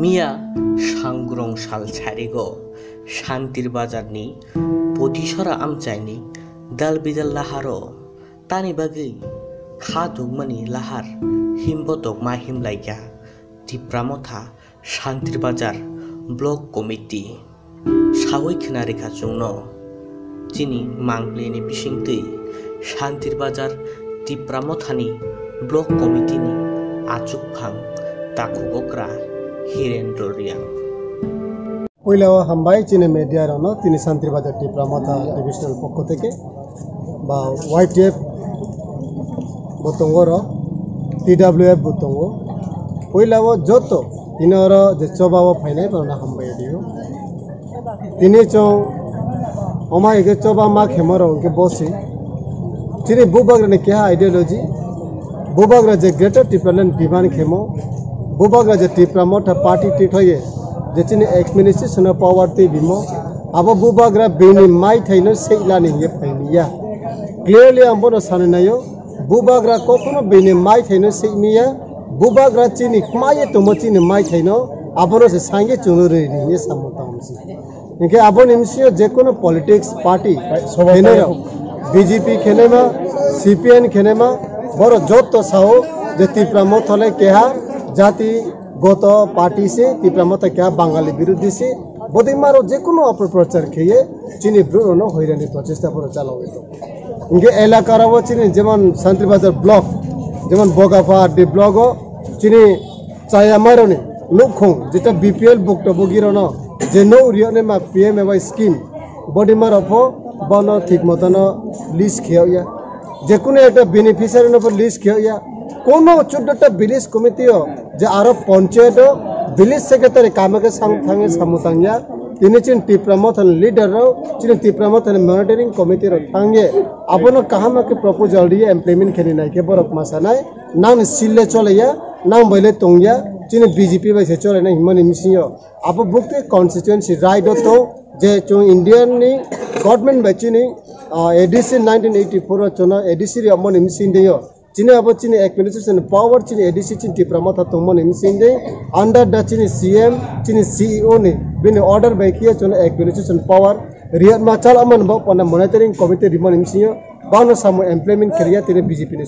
মিয়া, সাংগ্রং শাল ছাড়ি গ। শান্তির বাজার নি পতিসরা আম চাইনি দাল বিদাল লাহার। তানি বাগি খা দুগমানি লাহার, হিমবতক মা হিম লাইকা হিমলাইকা তিপ্রামথা শান্তির বাজার, ব্লক কমিটি। সাহই খেনা রেখা চুংন যিনি মাংলিনি বিশিংতই শান্তির বাজার তিপ্রামথানি ব্লক কমিটি নি। আচুক ফাং তাকুগকরা হিরেন্দ্র রিয়াং পইলাও হাম্বাই চিনে মেডিয়া রনো তিনি শান্তিবাজার টিপ্রামতা ডিভিশনাল পক্ষ থেকে বা ওয়াইটিএফ বতঙ্গর, টিডাব্লিউএফ বতঙ্গ। পইলাও যত তিনর যে চবাব ফাইনাই বারনা হাম্বাই দিও তিনি চৌ অমা এগে চবা মা খেমর অঙ্কে বসে। তিনি বুবাগ্রে কেহা আইডিওলজি বুবাগ্রে যে গ্রেটার টিপ্রালেন বিমান খেমো। ᱵᱩᱵᱟᱜᱟ ᱡᱟᱹᱛᱤ ᱯᱨᱟᱢᱚᱴᱟ ᱯᱟᱨᱴᱤ ᱴᱤᱴᱷᱚᱭᱮ ᱡᱟᱹᱛᱤᱱ ᱮᱠᱥᱢᱤᱱᱤᱥᱴᱨᱮᱥᱚᱱ ᱯᱟᱣᱟᱨᱛᱮ ᱵᱤᱢᱚ ᱟᱵᱚ ᱵᱩᱵᱟᱜᱨᱟ ᱵᱮᱱᱤ ᱢᱟᱭ ᱛᱷᱟᱭᱱᱚ ᱥᱮᱭᱞᱟᱱᱤ ᱦᱮ ᱯᱟᱭᱢᱤᱭᱟ क्लियरली हम बोलो साननायो बुबाग्रा कोकुनो बेने माइ थैनो सेमिया बुबाग्रा चिनि माये तो मचिनि माइ थे अब से सांगे चुनो रे नि ये समता हमसि इनके आबो पॉलिटिक्स पार्टी खेने रो बीजेपी खेने मा सीपीएन खेने मा बरो तो साओ जे तिप्रा मोथले केहा জাতি গত পার্টি সে তীব্রামতা কেহা বাঙালি বিরোধী সে বদিমারও যে কোনো অপপ্রচার খেয়ে চিনি ব্রুণ হইরানি প্রচেষ্টা করে চালাও হইতো ইনকে এলাকারও চিনি যেমন শান্তিবাজার ব্লক, যেমন বগাফা ডি ব্লক চিনি চায়ামারনে লুকখং যেটা বিপিএল ভুক্তভোগীর ন যে নৌ রিয়নে মা পিএম এবার স্কিম, বডিমার অফ বন ঠিক মতন লিস্ট খেয়া যে কোনো একটা বেনিফিশিয়ারির উপর লিস্ট খেয়া কোনো চোদ্দটা ভিলেজ কমিটিও যে আরো পঞ্চায়েত ভিলেজ সেক্রেটারি কামাকে সাংথাঙে সামুতাংয়া তিনি চিন টিপ্রামথন লিডার চিন টিপ্রামথন মনিটরিং কমিটির থাঙ্গে আপনো কাহামাকে প্রপোজাল দিয়ে এমপ্লয়মেন্ট খেলি নাই কে বরক মাসা নাই নাম সিলে চলেয়া নাম বইলে তংয়া চিনি বিজেপি বাইসে চলে না হিমানি মিসিও আপ বুকতে কনস্টিটুয়েন্সি রাইড তো যে চো ইন্ডিয়ান নি গভর্নমেন্ট চিনি এডিসি নাইনটিন এইটি ফোর চোনা এডিসি অমন মিসিন দেয় চিনি আব চিনি অ্যাডমিনিস্ট্রেশন পাওয়ার চিনি এডিসি চিনি টিপ্রামথা তোমন মিসিন দেয় আন্ডার দ্য চিনি সিএম চিনি সিইও নি বিনি অর্ডার বাই কিয়া চোনা অ্যাডমিনিস্ট্রেশন পাওয়ার রিয়াদ মাচাল আমন বাও পনা মনিটরিং কমিটি রিমন মিসিও বাউনো সামো এমপ্লয়মেন্ট করিয়া তিনি বিজেপি নি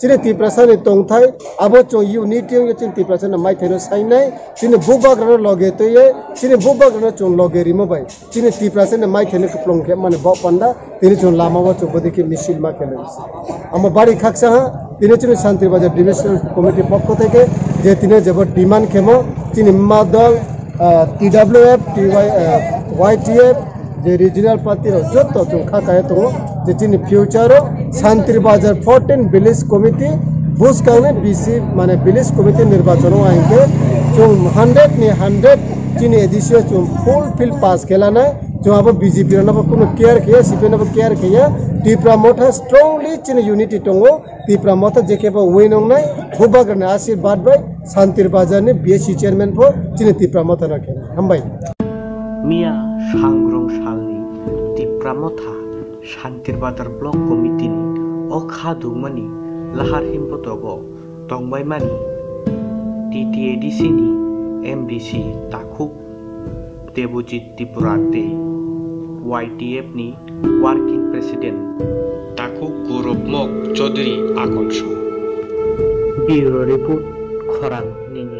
তিনি বিজেপি নি নেতা ওকে আমরা স্ট্রংলি অপোজ কিও চিনি তিপ্রাসানি মাই থাই চিনি তিপ্রাসানি তং থাই আবো চং ইউনিটি ইউ চিনি চিনি বুবাগ্রানো লগে তৈয়ে চিনি বুবাগ্রানো চং লগে রিমো বাই চিনি তিপ্রাসানি মাই থাইনো কুপ্লং খে মানে ব পান্ডা তিনি চং লামাওয়া চং বদিকে মিছিল মা খেলে আমার বাড়ি খাকসা হা তিনি চিনি শান্তিবাজার ডিভিশনাল কমিটির পক্ষ থেকে যে তিনি যাব ডিমান্ড খেমো চিনি মা দল টিডাব্লিউ এফ টিওয়াই ওয়াইটিএফ যে রিজিনাল পার্টির যত চং খাতায় যে চিনি ফিউচারও শান্তির বাজার ফোরটিন ভিলেজ কমিটি বুঝ কারণে বিসি মানে ভিলেজ কমিটি নির্বাচন আইনকে চুম হান্ড্রেড নি হান্ড্রেড চিনি এদিশিও চুম ফুল ফিল পাস খেলা নাই। চুম আবার বিজেপি কোনো কেয়ার খেয়ে সিপি নাবো কেয়ার খেয়ে টিপ্রা মঠা স্ট্রংলি চিনি ইউনিটি টঙ্গো টিপ্রা মঠা ওই নং নাই ভূবাগ্রনে আশীর্বাদ বাই শান্তির বাজার নি বিএসসি চেয়ারম্যান ফো চিনি মঠা না খেলে হামবাই মিয়া সাংগ্রং সালনি টিপ্রামথা শান্তির বাজার ব্লক কমিটিনি অখাদুমানি লাহার হিমপতগ তংবাইমানি টিটিএডিসিনি এমডিসি তাকুক দেবজিৎ ত্রিপুরাতে ওয়াইটিএফনি ওয়ার্কিং প্রেসিডেন্ট তাকুক গৌরবমক চৌধুরী আকর্ষ ব্যুরো রিপোর্ট খরাং নিনিয়ানি